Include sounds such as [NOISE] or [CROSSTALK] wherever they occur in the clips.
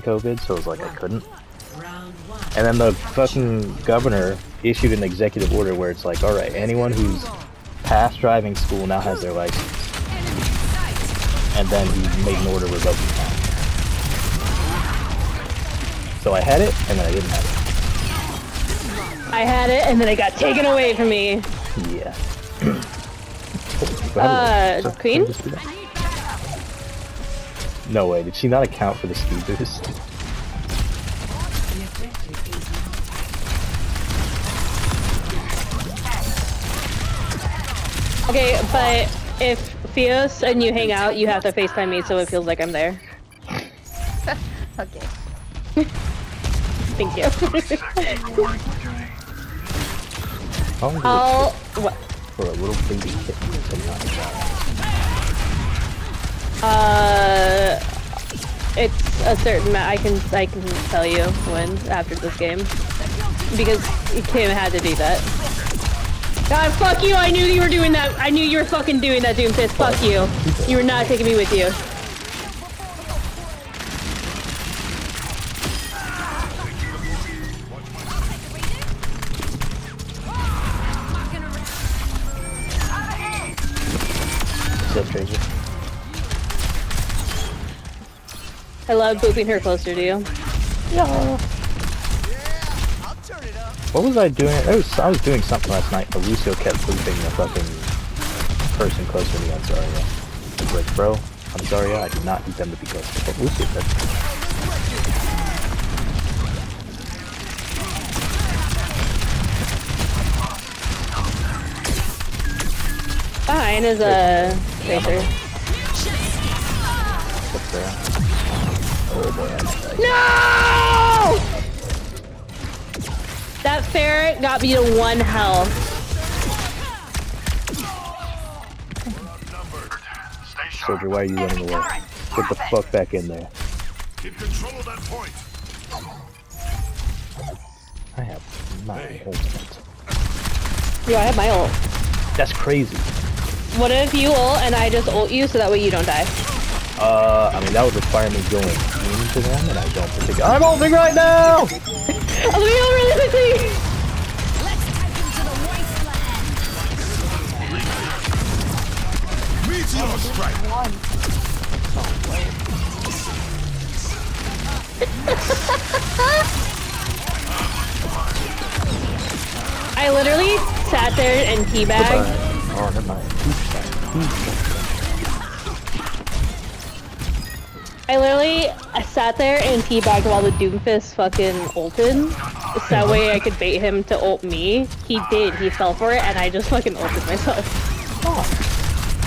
from COVID, so it was like I couldn't. And then the fucking governor issued an executive order where it's like, alright, anyone who's past driving school now has their license. And then he made an order revoking that. So I had it, and then I didn't have it. I had it, and then it got taken away from me. Yeah. [CLEARS THROAT] Uh, Queen? Just do that. No way, did she not account for the speed boost? Okay, but if Theos and you hang out, you have to FaceTime me so it feels like I'm there. [LAUGHS] Okay. [LAUGHS] Thank you. How long does it I'll. What? for a little baby kitten to not die? Uh, it's a certain. I can I can tell you when after this game because Kim had to do that. God, fuck you! I knew you were doing that. I knew you were fucking doing that, Doomfist. Fuck you. You were not taking me with you. I love booping her closer to you. Yeah. What was I doing? I was, I was doing something last night, but Lucio kept booping the fucking person close to me on Zarya. I was like, bro, I'm sorry, I did not need them to be close. But Lucio said, Fine is a tracer. what's there? Man. No! That ferret got me to one health. Soldier, why are you running away? Get the fuck back in there. Keep control of that point. I have my ultimate. Yo, I have my ult. That's crazy. What if you ult and I just ult you so that way you don't die? Uh, I mean, that would require me going into them, and I don't particularly- I'm ulting right now! I'll be over really quickly! Meteor [LAUGHS] strike. I literally sat there and teabagged. Oh, never mind. [LAUGHS] I literally sat there and teabagged while the Doomfist fucking ulted. So that way I could bait him to ult me. He did, he fell for it, and I just fucking ulted myself.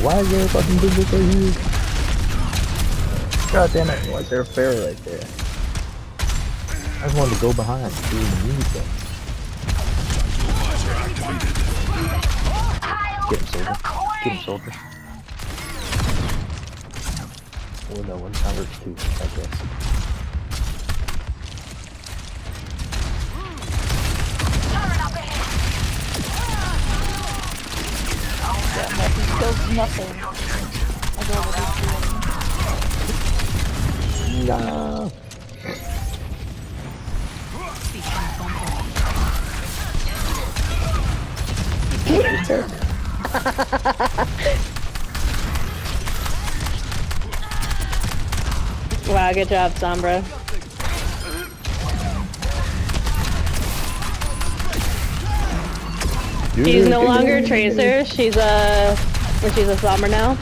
Why is there a fucking big so huge? God damn it, why is there a fair right there? I just wanted to go behind, the new thing. Get him, soldier. Get him, soldier. Oh no, one time versus two, I guess. Yeah, no, he skills nothing. I don't know what he's doing. No. Wow, good job, Sombra. She's no longer a Tracer, she's a... she's a Sombra now.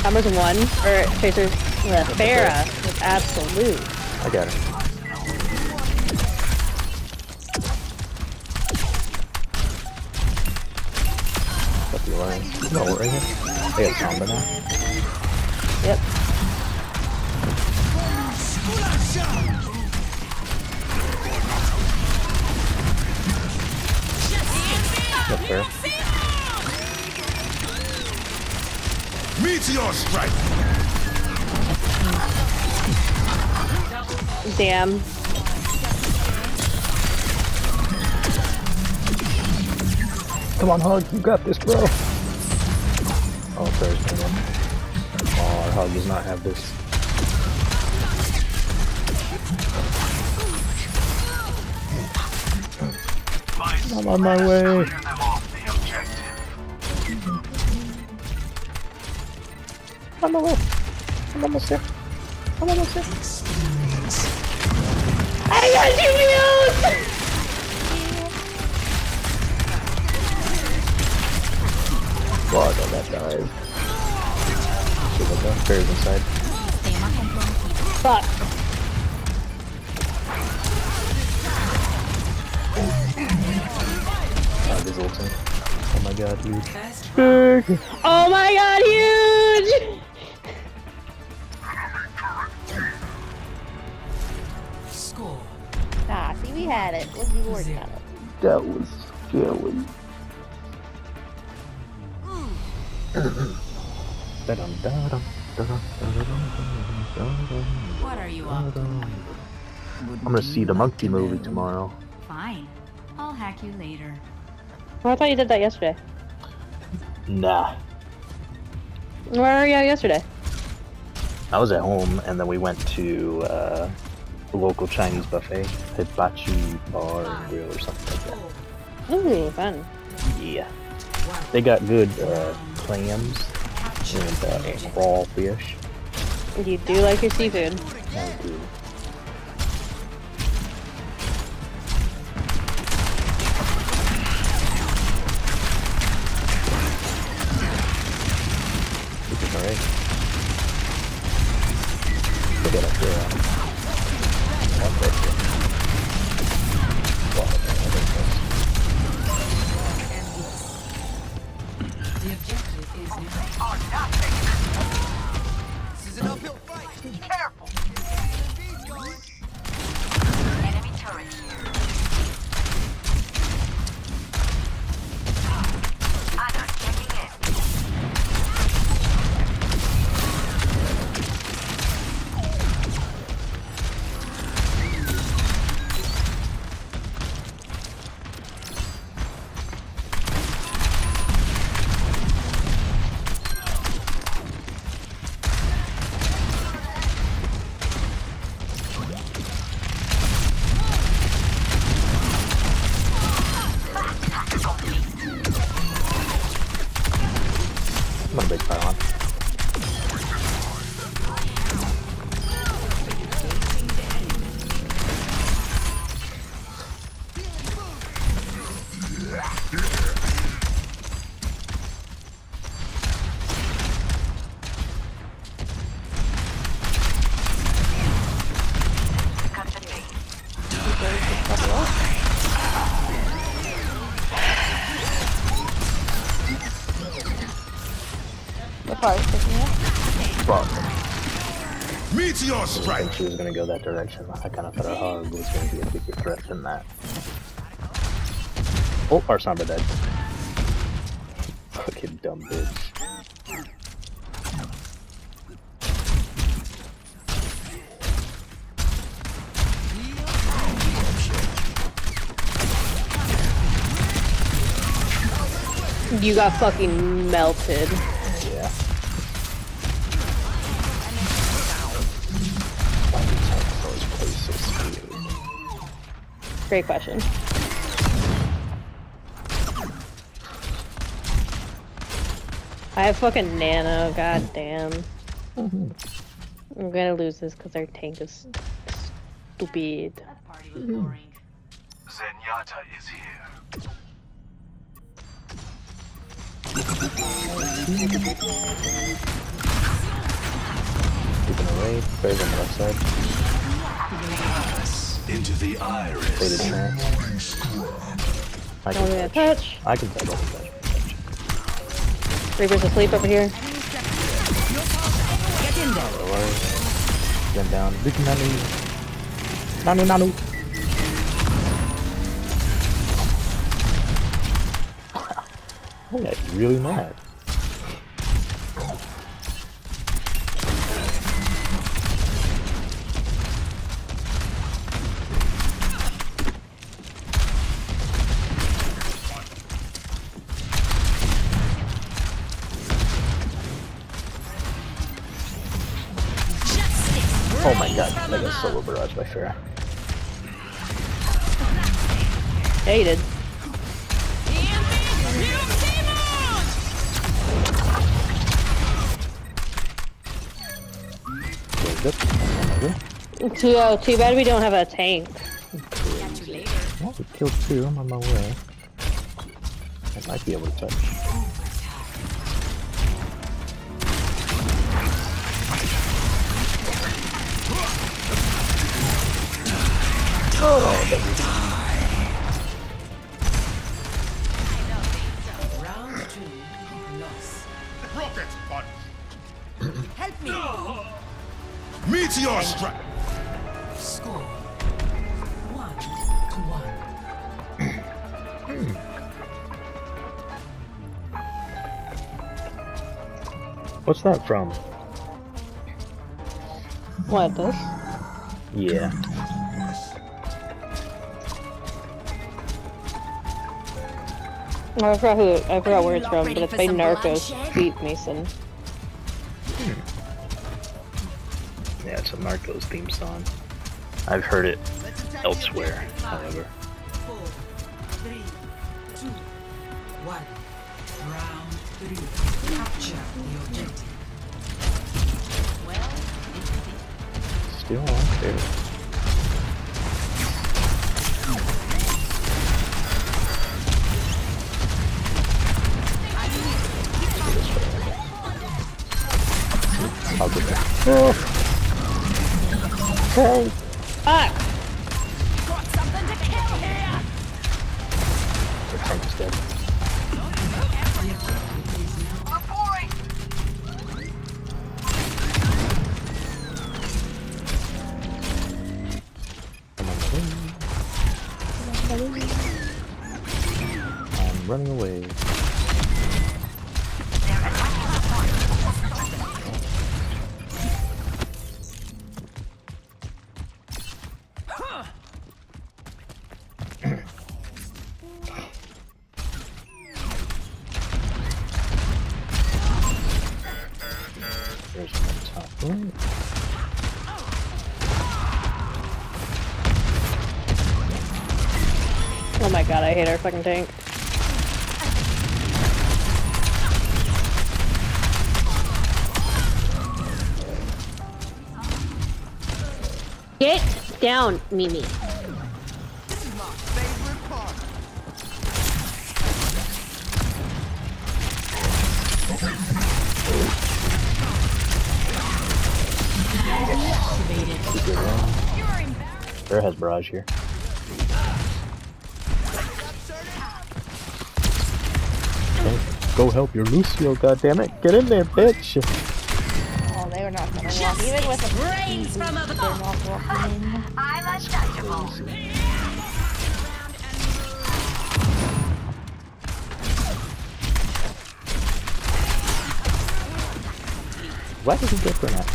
Sombra's one, or Tracer's... Uh, Pharah with Absolute. I got it. Got the alliance. No, in here. They have Sombra now. Yep. That's fair. Meteor strike. Damn. Come on, Hug, you got this, bro. Oh, there's no one. Far. Warthog does not have this. I'm on my way. I'm almost. I'm almost there. I'm almost there. I got you Shit, what the? Bear's inside. Fuck. Hog is ulting. Oh my god, huge. Oh my god, huge! Ah, see, we had it. Let's be worried about it. That was scary. Da-dum, da-dum, da-dum, da-dum, da-dum, What are you up to? I'm gonna see the monkey movie tomorrow. Fine. I'll hack you later. Oh, I thought you did that yesterday. Nah. Where were you at yesterday? I was at home and then we went to uh, a local Chinese buffet, Hibachi Bar and Grill or something like that. Ooh, fun. Yeah. They got good uh, clams and uh, crawfish. You do like your seafood. I do. Alright. Look at up there. Fuck. Meteor I strike. think she was gonna go that direction. I kind of thought oh, her hog was gonna be a bigger threat than that. Oh, our Sombra dead. Fucking dumb bitch. You got fucking melted. Great question. I have fucking nano, god damn. Mm-hmm. I'm gonna lose this because our tank is stupid. That party was boring. Mm-hmm. Zenyatta is here. Keeping away. Bears on the left side. Into the iris. trance. I Don't can gonna touch. touch. I can touch. I can touch. Reaper's asleep over here. Lower. Then down. Big nanu. Nanu nanu. [LAUGHS] I got really mad. Got solo barrage by Pharah. Yeah, you did. Good. Good. Too, uh, too bad we don't have a tank. Well, we killed two. I'm on my way. I might be able to touch. Rocket punch. Help me. Meteor strike. What's that from? What, this? Yeah. I forgot who, I forgot where it's from, but it's by Narcos, bloodshed? Pete Mason. Hmm. Yeah, it's a Narcos theme song. I've heard it elsewhere, however. Four, three, two, one. Round three. Capture the objective. Still on there. I'll get there. Oh. Ah! The tank is dead. I'm on the way. I'm running away. God, I hate our fucking tank. Get down, Mimi. One. Has barrage here. Go help your Lucio, goddammit. Get in there, bitch. Oh, they were not gonna walk. Even with a Rains from they're above. not walking in. [LAUGHS] I'm untouchable. Why did he get grenades?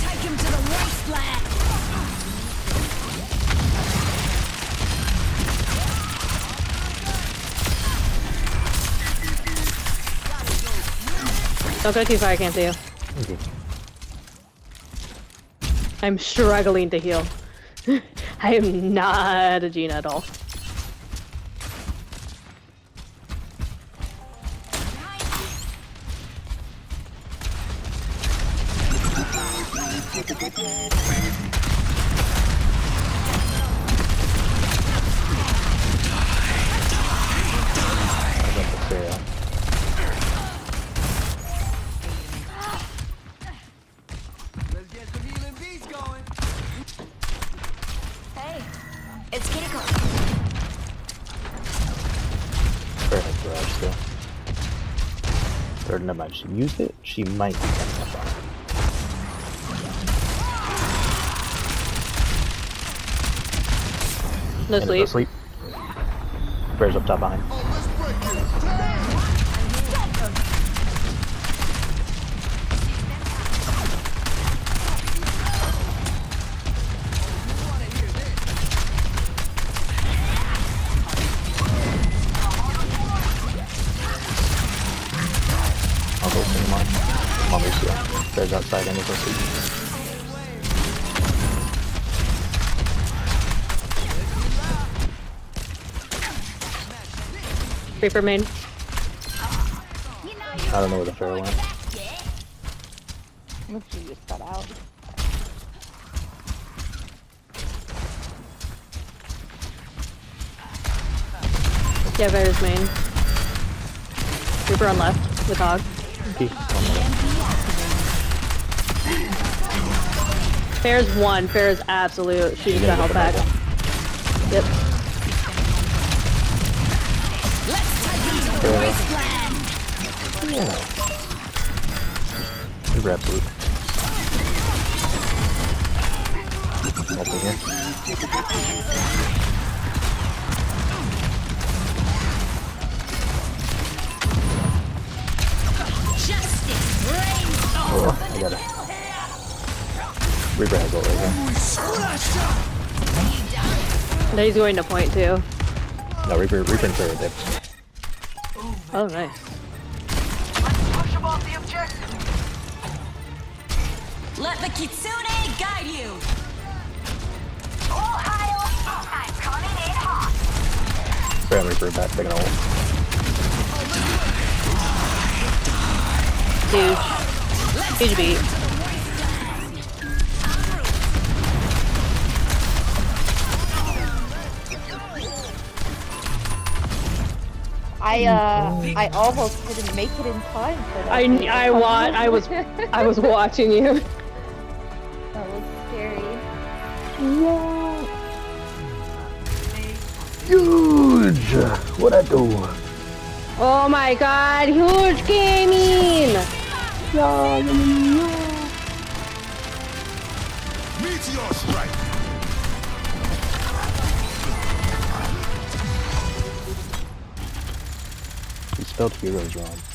Take him to the wasteland. Don't go too far, I can't see you. Okay. I'm struggling to heal. [LAUGHS] I am not a Gina at all. Mind, she used it. She might be coming up on it. No And sleep. Bear's up top behind. Reaper main. I don't know where the Pharah went. Looks like you just got out. Yeah, Varus main. Reaper on left with Hog. He- Fair's one. Fair's absolute. She just got held back. Yep. We grab Luke. Over here. Justice rains. Oh, I got it. Reaper has ult right here. Now he's going to point too. No, Reaper, Reaper and Pharah dip. Oh, nice. Let the Kitsune guide you. All hail. I'm coming in hot. Pharah and Reaper back taking ult. Huge. Huge beat. I uh, I almost didn't make it in time for that. I I wa I was I was [LAUGHS] watching you. That was scary. Huge! What I do? Oh my god, huge gaming! Yeah! Meteor strike. Spelled heroes wrong.